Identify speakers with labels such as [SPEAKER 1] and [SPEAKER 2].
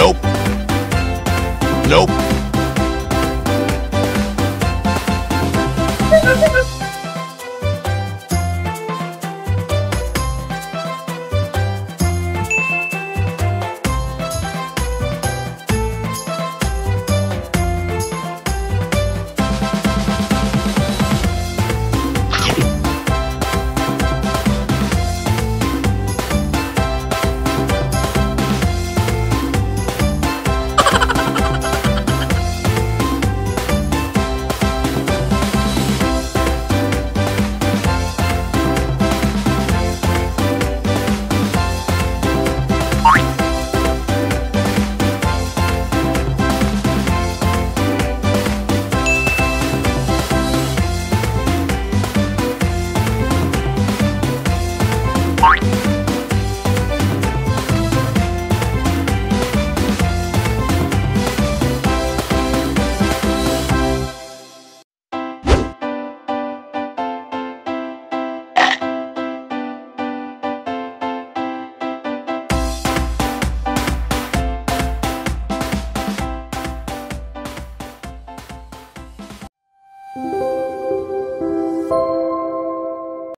[SPEAKER 1] Nope. Nope.